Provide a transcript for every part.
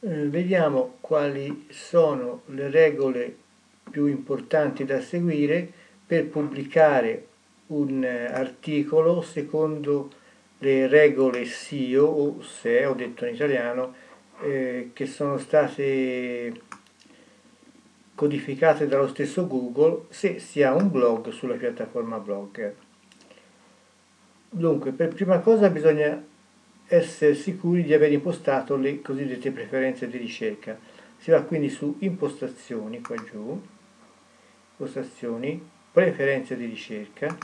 Eh, vediamo quali sono le regole più importanti da seguire per pubblicare un eh, articolo secondo le regole SEO o SE, ho detto in italiano, eh, che sono state codificate dallo stesso Google se si ha un blog sulla piattaforma Blogger. Dunque, per prima cosa bisogna essere sicuri di aver impostato le cosiddette preferenze di ricerca. Si va quindi su impostazioni, qua giù, impostazioni, preferenze di ricerca.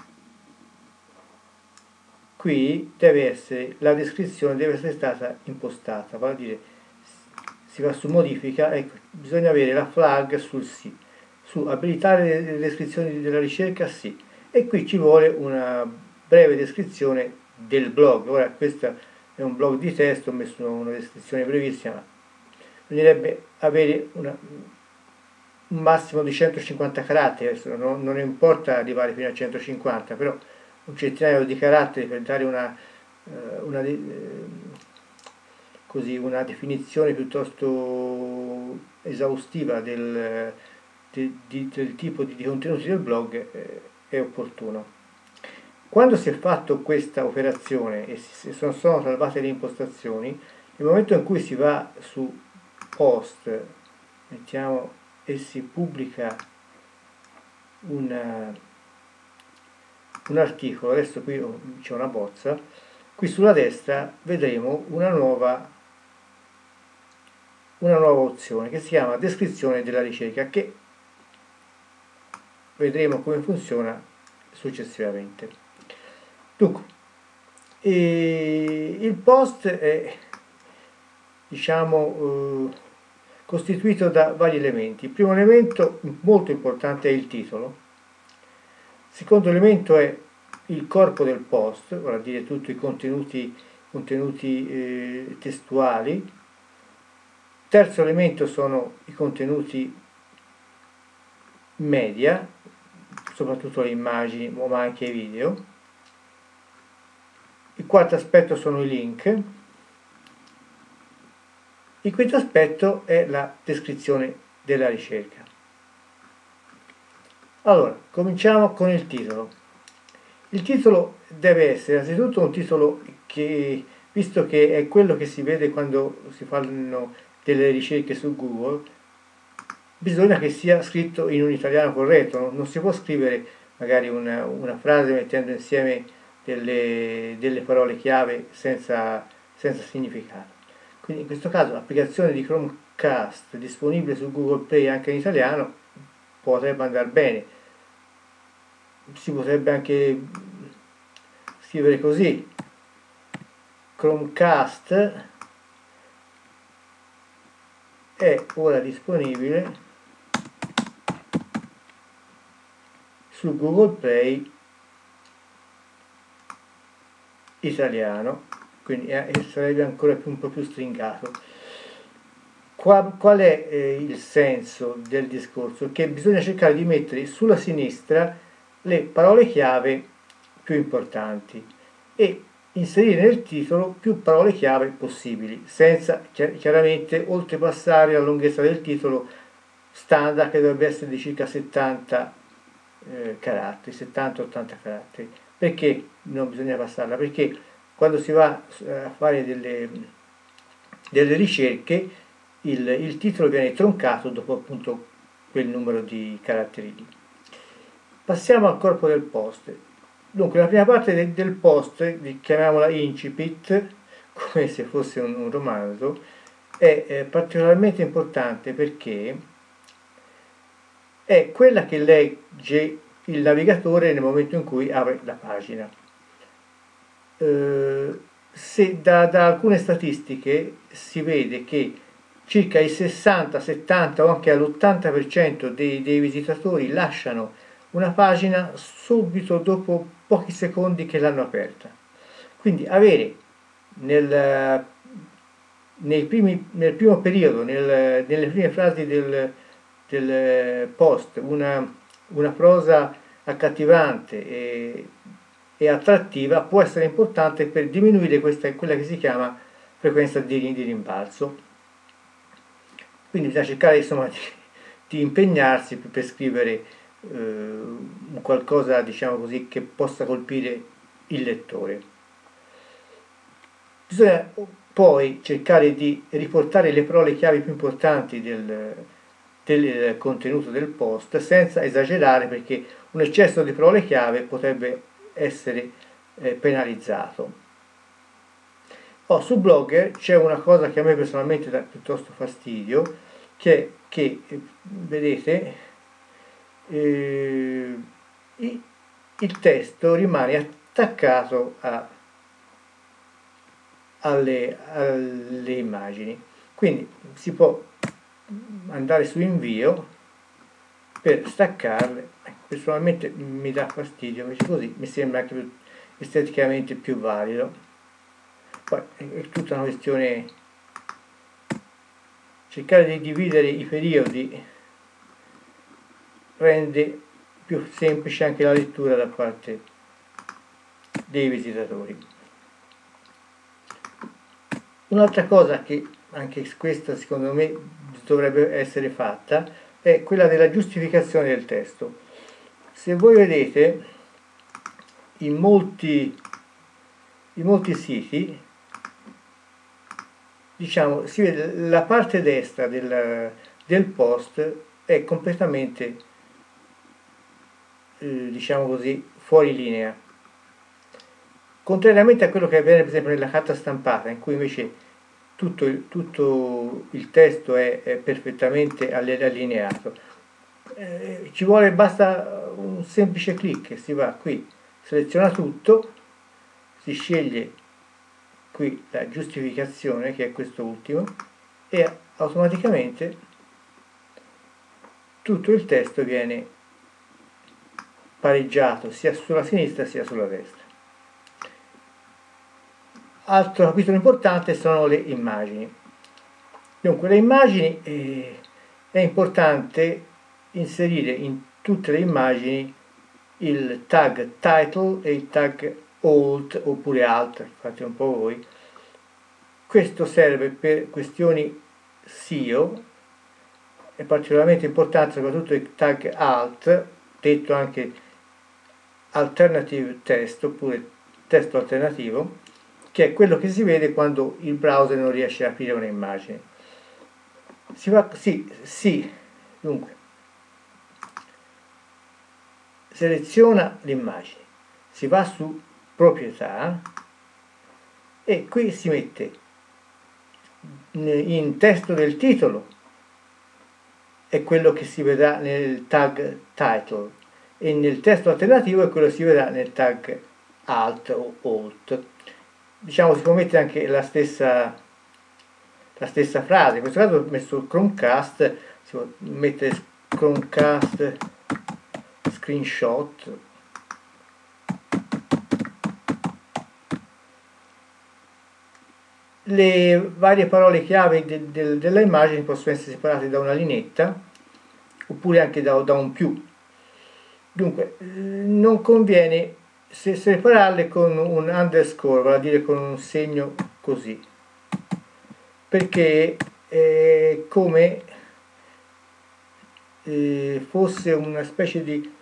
Qui deve essere, la descrizione deve essere stata impostata, vale a dire si va su modifica, ecco, bisogna avere la flag sul sì, su abilitare le descrizioni della ricerca sì, e qui ci vuole una breve descrizione del blog. Ora questa è un blog di testo, ho messo una descrizione brevissima, bisognerebbe avere una, un massimo di 150 caratteri, adesso non, non, importa arrivare fino a 150, però un centinaio di caratteri per dare una, eh, una, eh, così, una definizione piuttosto esaustiva del, del, del tipo di, contenuti del blog eh, è opportuno. Quando si è fatto questa operazione e si sono, sono salvate le impostazioni, nel momento in cui si va su post, mettiamo e si pubblica una, un articolo, adesso qui c'è una bozza, qui sulla destra vedremo una nuova, una nuova opzione che si chiama descrizione della ricerca che vedremo come funziona successivamente. Dunque, il post è diciamo, eh, costituito da vari elementi. Il primo elemento molto importante è il titolo. Il secondo elemento è il corpo del post, a dire tutti i contenuti, contenuti eh, testuali. Il terzo elemento sono i contenuti media, soprattutto le immagini ma anche i video quarto aspetto sono i link. Il quinto aspetto è la descrizione della ricerca. Allora, cominciamo con il titolo. Il titolo deve essere innanzitutto un titolo che, visto che è quello che si vede quando si fanno delle ricerche su Google, bisogna che sia scritto in un italiano corretto, non si può scrivere magari una, una frase mettendo insieme delle, delle parole chiave senza, senza significato. Quindi in questo caso l'applicazione di Chromecast disponibile su Google Play anche in italiano potrebbe andare bene. Si potrebbe anche scrivere così Chromecast è ora disponibile su Google Play italiano, quindi eh, sarebbe ancora più, un po' più stringato. Qua, qual è eh, il senso del discorso? Che bisogna cercare di mettere sulla sinistra le parole chiave più importanti e inserire nel titolo più parole chiave possibili, senza chiaramente oltrepassare la lunghezza del titolo standard che dovrebbe essere di circa 70 eh, caratteri, 70-80 caratteri. Perché non bisogna passarla? Perché quando si va eh, a fare delle, delle ricerche il, il, titolo viene troncato dopo appunto quel numero di caratteri lì. Passiamo al corpo del post. Dunque la prima parte del, del post, chiamiamola incipit, come se fosse un, un romanzo, è, è particolarmente importante perché è quella che legge il navigatore nel momento in cui apre la pagina. Eh, se da, da, alcune statistiche si vede che circa il 60, 70 o anche l'80% dei, dei visitatori lasciano una pagina subito dopo pochi secondi che l'hanno aperta. Quindi avere nel, primi, nel primo periodo, nel, nelle prime frasi del, del post, una una prosa accattivante e, e, attrattiva può essere importante per diminuire questa, quella che si chiama frequenza di, di rimbalzo. quindi bisogna cercare insomma, di, di impegnarsi per scrivere eh, qualcosa diciamo così che possa colpire il lettore bisogna poi cercare di riportare le parole chiave più importanti del, del contenuto del post senza esagerare perché un eccesso di parole chiave potrebbe essere eh, penalizzato Oh, su Blogger c'è una cosa che a me personalmente dà piuttosto fastidio, che, che vedete, eh, il testo rimane attaccato a, alle, alle immagini. Quindi si può andare su invio per staccarle. Personalmente mi dà fastidio, invece così mi sembra anche più, esteticamente più valido. Poi è tutta una questione cercare di dividere i periodi rende più semplice anche la lettura da parte dei visitatori. Un'altra cosa che anche questa secondo me dovrebbe essere fatta è quella della giustificazione del testo. Se voi vedete in molti, in molti siti diciamo, si vede la parte destra del, del post è completamente, eh, diciamo così, fuori linea. Contrariamente a quello che avviene per esempio nella carta stampata, in cui invece tutto tutto il testo è, è, perfettamente allineato. Eh, ci vuole, basta un semplice clic, si va qui, seleziona tutto, si sceglie qui la giustificazione che è questo ultimo e automaticamente tutto il testo viene pareggiato sia sulla sinistra sia sulla destra. Altro capitolo importante sono le immagini. Dunque le immagini eh, è importante inserire in tutte le immagini il tag title e il tag alt oppure alt, fate un po' voi. Questo serve per questioni SEO, è particolarmente importante soprattutto il tag alt, detto anche alternative text oppure testo alternativo, che è quello che si vede quando il browser non riesce a aprire un'immagine. Si va, sì, sì, dunque, seleziona l'immagine, si va su proprietà e qui si mette in testo del titolo è quello che si vedrà nel tag title e nel testo alternativo è quello che si vedrà nel tag alt o alt diciamo si può mettere anche la stessa la stessa frase in questo caso ho messo Chromecast si può mettere Chromecast screenshot le varie parole chiave de, de, della immagine possono essere separate da una linetta oppure anche da, da un più. Dunque, non conviene separarle con un underscore, vale a dire con un segno così, perché è come eh, fosse una specie di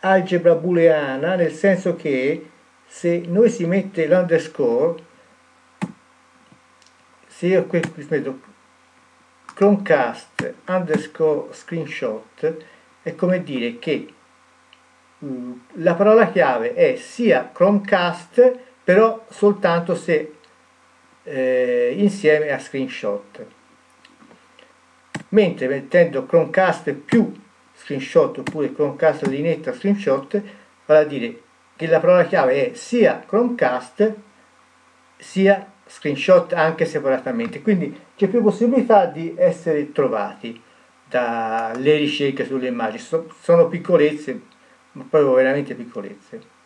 algebra booleana, nel senso che se noi si mette l'underscore se io qui metto Chromecast underscore screenshot è come dire che la parola chiave è sia Chromecast però soltanto se eh, insieme a screenshot. Mentre mettendo Chromecast più screenshot oppure Chromecast linetta screenshot vale a dire che la parola chiave è sia Chromecast sia screenshot anche separatamente, quindi c'è più possibilità di essere trovati dalle ricerche sulle immagini, sono piccolezze, ma proprio veramente piccolezze.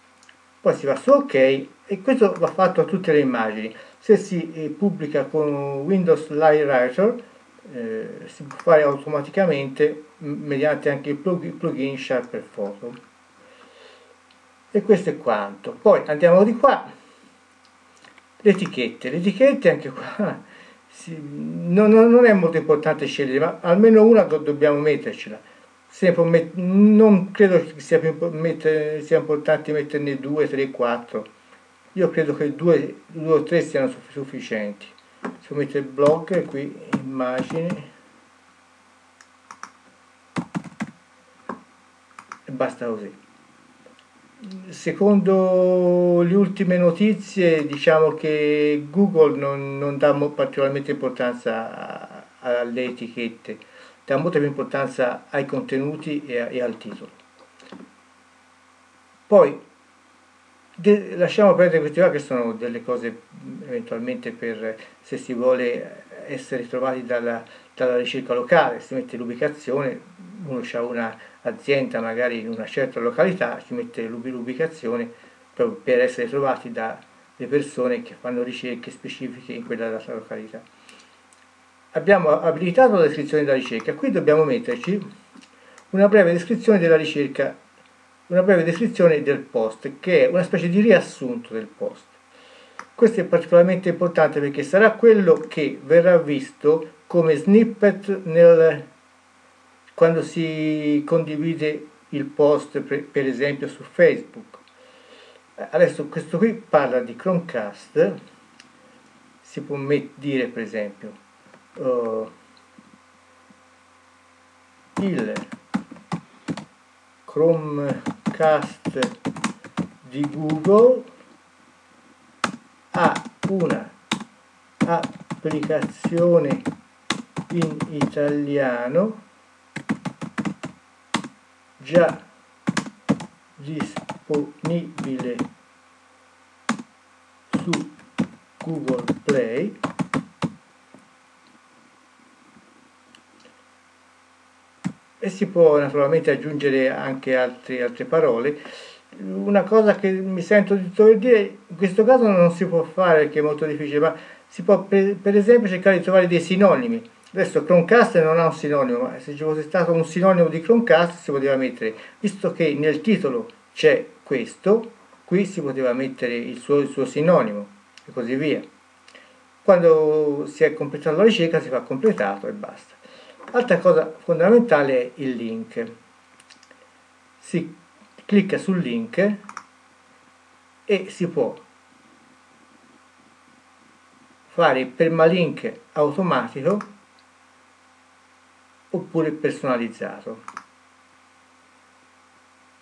Poi si va su ok e questo va fatto a tutte le immagini. Se si eh, pubblica con Windows Live Writer eh, si può fare automaticamente mediante anche il plugin Sharper Photo. E questo è quanto. Poi andiamo di qua le etichette le etichette anche qua si, non, non, è molto importante scegliere, ma almeno una do, dobbiamo mettercela. Non credo sia, mettere, sia, importante metterne due, tre, quattro. Io credo che due, due o tre siano sufficienti. Se mettere blog qui, immagini, e basta così secondo le ultime notizie diciamo che Google non, non dà particolarmente importanza alle etichette, dà molta più importanza ai contenuti e, e al titolo. Poi de, lasciamo perdere questi qua che sono delle cose eventualmente per se si vuole essere trovati dalla, dalla ricerca locale, si mette l'ubicazione, uno ha una azienda magari in una certa località ci mette l'ubicazione proprio per essere trovati dalle persone che fanno ricerche specifiche in quella località. Abbiamo abilitato la descrizione della ricerca, qui dobbiamo metterci una breve descrizione della ricerca, una breve descrizione del post, che è una specie di riassunto del post. Questo è particolarmente importante perché sarà quello che verrà visto come snippet nel quando si condivide il post per, per esempio su Facebook. Adesso questo qui parla di Chromecast, si può dire per esempio uh, il Chromecast di Google ha una applicazione in italiano già disponibile su Google Play e si può naturalmente aggiungere anche altre, altre parole una cosa che mi sento di dover dire in questo caso non si può fare perché è molto difficile ma si può per, per esempio cercare di trovare dei sinonimi Adesso Chromecast non ha un sinonimo, ma se ci fosse stato un sinonimo di Chromecast si poteva mettere, visto che nel titolo c'è questo, qui si poteva mettere il suo, il suo sinonimo e così via. Quando si è completata la ricerca si fa completato e basta. Altra cosa fondamentale è il link. Si clicca sul link e si può fare il permalink automatico oppure personalizzato.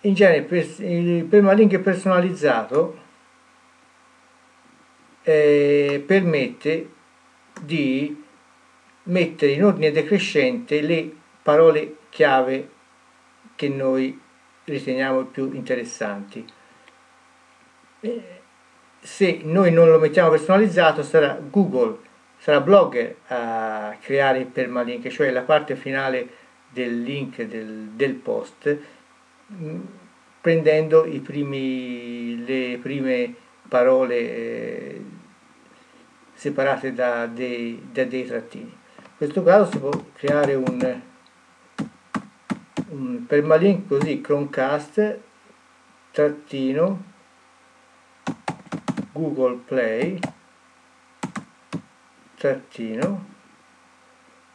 In genere il permalink personalizzato eh, permette di mettere in ordine decrescente le parole chiave che noi riteniamo più interessanti. Eh, se noi non lo mettiamo personalizzato sarà Google sarà Blogger a creare il permalink, cioè la parte finale del link del, del post, mm, prendendo primi, le prime parole eh, separate da dei, da dei, trattini. Questo caso si può creare un, un permalink così, Chromecast, trattino, Google Play, trattino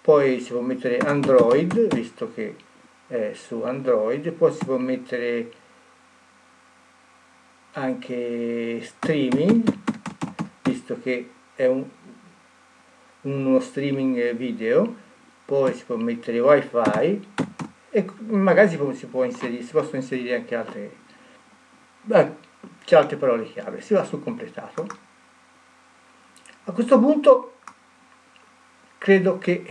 poi si può mettere Android visto che è su Android poi si può mettere anche streaming visto che è un, uno streaming video poi si può mettere wifi e magari si, può, si, può inserire, si possono inserire anche altre, beh, altre parole chiave si va sul completato a questo punto credo che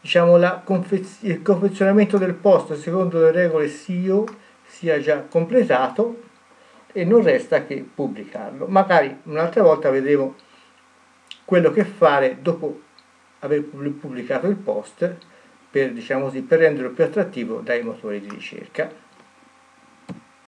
diciamo, il confezionamento del post secondo le regole SEO sia già completato e non resta che pubblicarlo. Magari un'altra volta vedremo quello che fare dopo aver pubblicato il post per, diciamo così, per renderlo più attrattivo dai motori di ricerca.